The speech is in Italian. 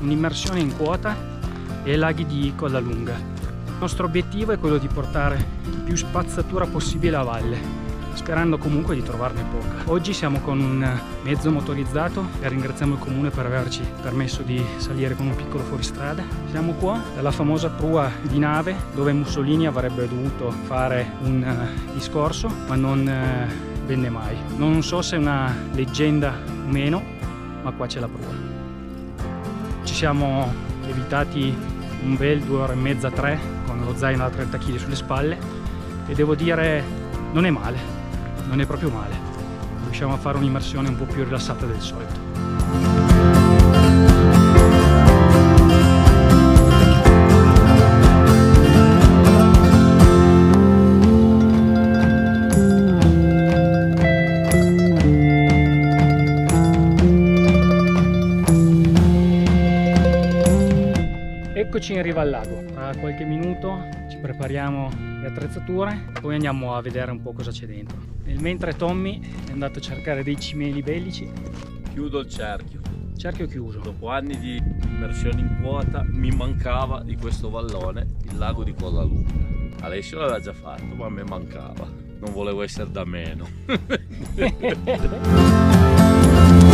un'immersione in quota e laghi di Collalunga. Il nostro obiettivo è quello di portare più spazzatura possibile a valle sperando comunque di trovarne poca. Oggi siamo con un mezzo motorizzato e ringraziamo il comune per averci permesso di salire con un piccolo fuoristrada. Siamo qua alla famosa prua di nave dove Mussolini avrebbe dovuto fare un uh, discorso ma non uh, venne mai. Non so se è una leggenda o meno ma qua c'è la prua. Ci siamo evitati un bel due ore e mezza, tre con lo zaino da 30 kg sulle spalle e devo dire non è male non è proprio male. Riusciamo a fare un'immersione un po' più rilassata del solito. Eccoci in riva al lago, tra qualche minuto ci prepariamo le attrezzature, poi andiamo a vedere un po' cosa c'è dentro. Nel mentre Tommy è andato a cercare dei cimeli bellici. Chiudo il cerchio. Cerchio chiuso. Dopo anni di immersione in quota mi mancava di questo vallone il lago di Collalunga. Alessio l'aveva già fatto ma a me mancava. Non volevo essere da meno.